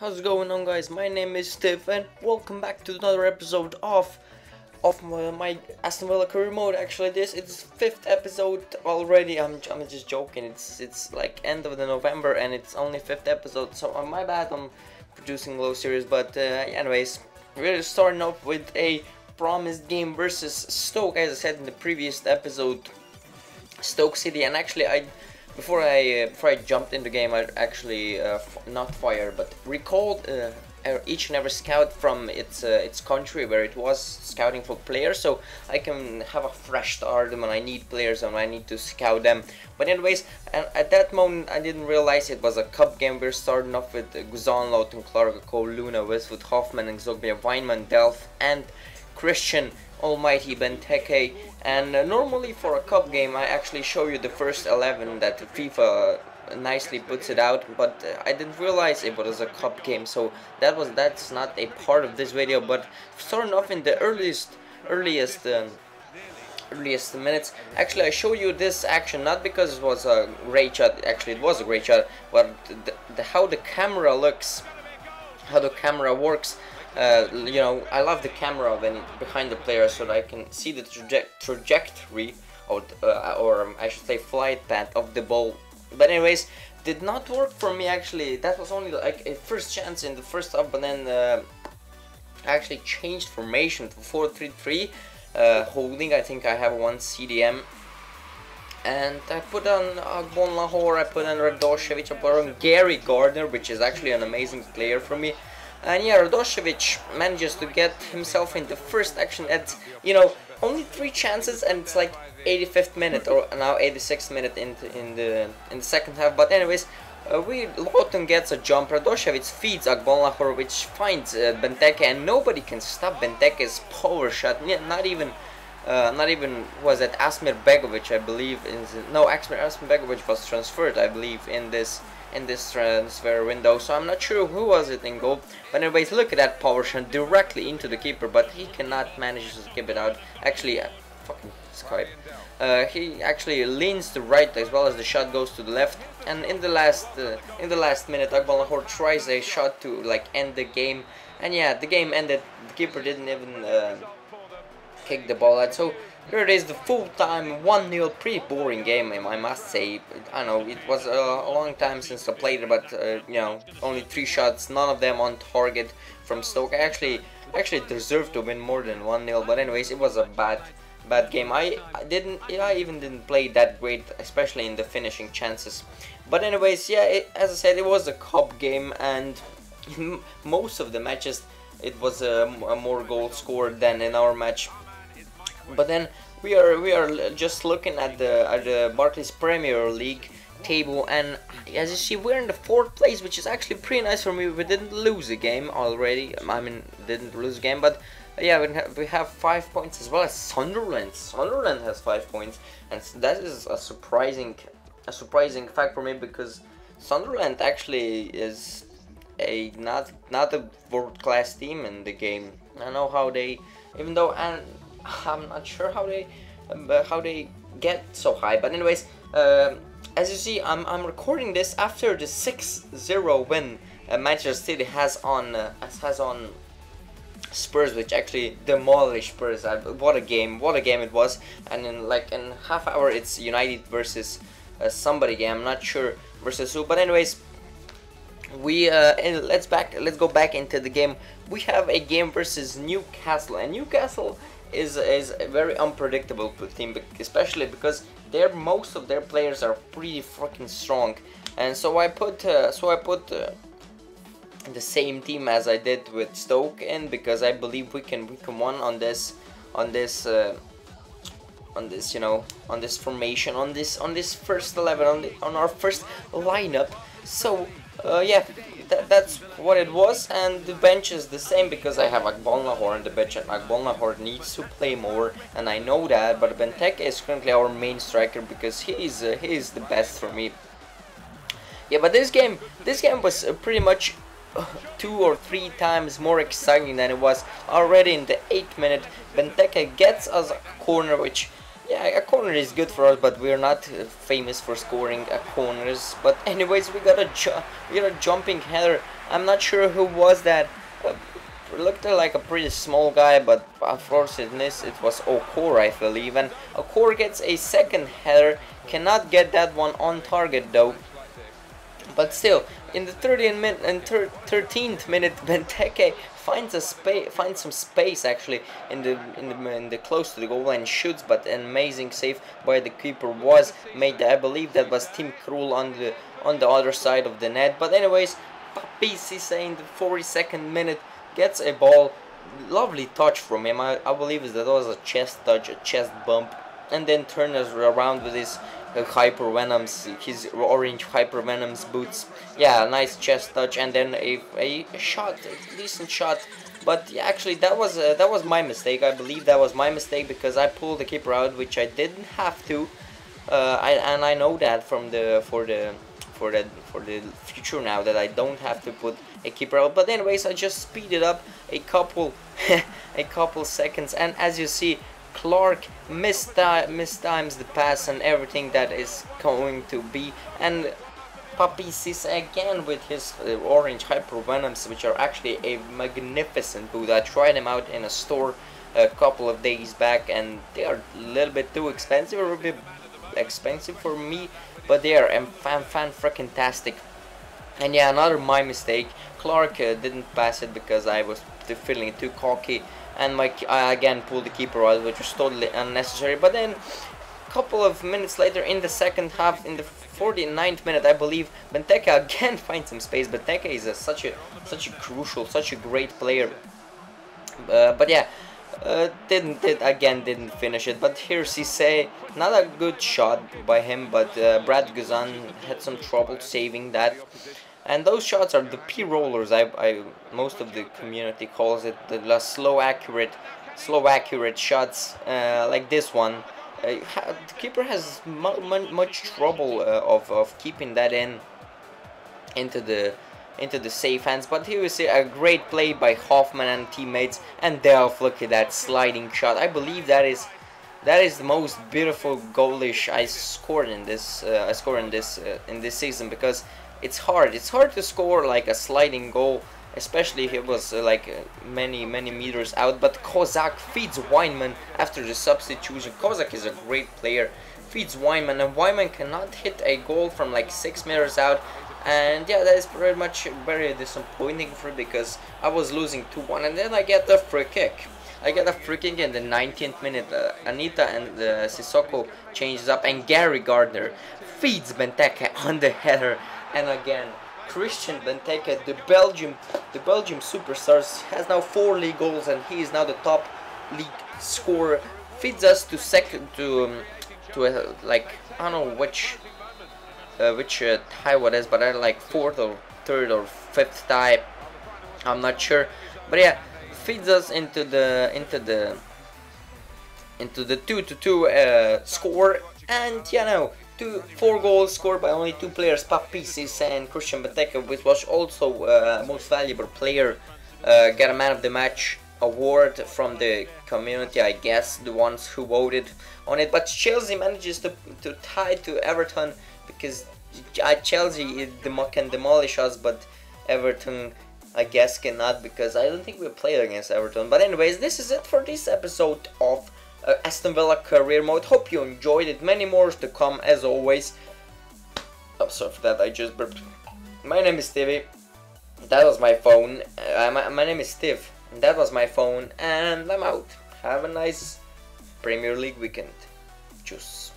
How's it going on guys? My name is Steve and welcome back to another episode of of my, Aston Villa career mode. Actually this is fifth episode already. I'm, I'm just joking. It's it's like end of the November and it's only fifth episode so uh, my bad I'm producing low series but uh, anyways we're starting off with a promised game versus Stoke as I said in the previous episode Stoke City and actually I before I uh, before I jumped in the game, I actually uh, not fire but recalled uh, each and every scout from its uh, its country where it was scouting for players, so I can have a fresh start when I need players and I need to scout them. But anyways, and at that moment I didn't realize it was a cup game. We're starting off with Guzan, Lowton, Clark, Cole, Luna, Westwood, Hoffman, and Zogbia, Weimann, Delph, and Christian Almighty Benteke and uh, normally for a cup game I actually show you the first 11 that FIFA nicely puts it out but uh, I didn't realize it was a cup game so that was that's not a part of this video but starting off in the earliest earliest um, earliest minutes actually I show you this action not because it was a great shot actually it was a great shot but the, the, how the camera looks how the camera works uh, you know, I love the camera when behind the player so that I can see the traje trajectory or, uh, or I should say flight path of the ball. But anyways, did not work for me actually. That was only like a first chance in the first half, but then uh, I actually changed formation to 4-3-3, uh, holding. I think I have one CDM. And I put on Agbonlahor, I put on Radoshevich, I put on Gary Gardner, which is actually an amazing player for me. And yeah, Radoshevich manages to get himself in the first action at, you know, only three chances and it's like 85th minute or now 86th minute in the, in the in the second half. But anyways, uh, we Lowton gets a jump. Radoshevich feeds Agbonlahor, which finds uh, Benteke, and nobody can stop Benteke's power shot. Not even. Uh, not even was it Asmir Begovic, I believe. Is, no, Asmir, Asmir Begovic was transferred, I believe, in this in this transfer window, so I'm not sure who was it in goal. But anyways, look at that power shot directly into the keeper, but he cannot manage to skip it out. Actually, uh, fucking Skype. Uh, he actually leans to right as well as the shot goes to the left. And in the last uh, in the last minute, Agbonlahor tries a shot to like end the game. And yeah, the game ended. The keeper didn't even uh, kick the ball out. So here it is, the full-time 1-0, pretty boring game, I must say. I know, it was a, long time since I played it, but, uh, you know, only three shots, none of them on target from Stoke. I actually, actually deserved to win more than 1-0, but anyways, it was a bad, bad game. I, I didn't, I even didn't play that great, especially in the finishing chances. But anyways, yeah, it, as I said, it was a cup game, and most of the matches, it was a, a more goal scored than in our match but then we are we are just looking at the at the Barclays Premier League table and as you see we're in the fourth place which is actually pretty nice for me. We didn't lose a game already. I mean didn't lose a game but uh, yeah we have, we have five points as well as Sunderland. Sunderland has five points and that is a surprising a surprising fact for me because Sunderland actually is a not not a world class team in the game. I know how they even though and I'm not sure how they uh, how they get so high. But anyways, um, as you see, I'm, I'm recording this after the 6-0 win uh, Manchester City has on uh, has on Spurs, which actually demolished Spurs. Uh, what a game! What a game it was! And in like in half hour, it's United versus uh, somebody game. I'm not sure versus who. But anyways, we uh, let's back let's go back into the game. We have a game versus Newcastle, and Newcastle is is a very unpredictable team, especially because their most of their players are pretty freaking strong, and so I put uh, so I put uh, the same team as I did with Stoke in because I believe we can we can win on this on this. Uh, on this, you know, on this formation, on this, on this first eleven, on the, on our first lineup. So, uh, yeah, th that's what it was, and the bench is the same because I have Agbonlahor on the bench, and Agbonlahor needs to play more, and I know that, but Benteke is currently our main striker because he is, uh, he is the best for me. Yeah, but this game, this game was uh, pretty much uh, two or three times more exciting than it was already in the 8th minute. Benteke gets us a corner which yeah, a corner is good for us, but we're not uh, famous for scoring corners. But anyways, we got a we got a jumping header I'm not sure who was that. Uh, looked like a pretty small guy, but unfortunately it was Okore, I believe. And Okore gets a second header, cannot get that one on target though. But still, in the 30th minute and 13th minute, Benteke finds a space, finds some space actually in the in the in the close to the goal line, shoots, but an amazing save by the keeper was made. I believe that was Tim Krul on the on the other side of the net. But anyways, Papiss in the 42nd minute gets a ball, lovely touch from him. I, I believe that was a chest touch, a chest bump, and then turns around with his uh, hyper venoms, his orange hyper venoms boots. Yeah, nice chest touch, and then a a shot, a decent shot. But yeah, actually, that was uh, that was my mistake. I believe that was my mistake because I pulled the keeper out, which I didn't have to. Uh, I, and I know that from the for the for the for the future now that I don't have to put a keeper out. But anyways, I just speeded up a couple a couple seconds, and as you see, Clark mistimes the pass and everything that is going to be. And Papiss Cisse again with his uh, orange hyper venoms which are actually a magnificent boot. I tried them out in a store a couple of days back and they are a little bit too expensive or a bit expensive for me but they are fan fan freaking tastic and yeah another my mistake. Clark uh, didn't pass it because I was feeling too cocky and my I again pulled the keeper out, which was totally unnecessary. But then, a couple of minutes later, in the second half, in the 49th minute, I believe, Benteke again finds some space. Benteke is a, such a such a crucial, such a great player. Uh, but yeah. Uh, didn't did again didn't finish it but here Cisse not a good shot by him but uh, Brad Guzan had some trouble saving that and those shots are the P rollers. I, I most of the community calls it the, slow accurate, slow accurate shots uh, like this one. Uh, the keeper has mu much trouble uh, of of keeping that in into the into the safe hands. But here we see a great play by Hoffman and teammates, and Delph. Look at that sliding shot. I believe that is that is the most beautiful goalish I scored in this uh, I scored in this uh, in this season because it's hard. It's hard to score like a sliding goal, especially if it was uh, like uh, many many meters out. But Kozak feeds Weimann after the substitution. Kozak is a great player. Feeds Weimann, and Weimann cannot hit a goal from like six meters out. And yeah, that is pretty much very disappointing for because I was losing 2-1 and then I get the free kick. I get a free kick in the 19th minute. Uh, Anita and uh, Sissoko changes up and Gary Gardner feeds Benteke on the header and again Christian Benteke, the Belgium, the Belgium superstars, has now four league goals and he is now the top league scorer. Feeds us to second to um, to a, like I don't know which uh, which uh, tie what is, but I like fourth or third or fifth tie. I'm not sure, but yeah, feeds us into the into the into the two to two uh, score, and you know two, four goals scored by only two players, Cisse and Christian Benteke, which was also uh, most valuable player, uh, got a man of the match award from the community, I guess, the ones who voted on it. But Chelsea manages to, to tie to Everton because uh, Chelsea can demolish us, but Everton I guess cannot because I don't think we played against Everton. But anyways, this is it for this episode of uh, Aston Villa career mode. Hope you enjoyed it. Many more to come as always. I'm oh, sorry for that, I just burped. My name is Stevie. That was my phone. Uh, my, my name is Steve. That was my phone and I'm out. Have a nice Premier League weekend. Tschüss.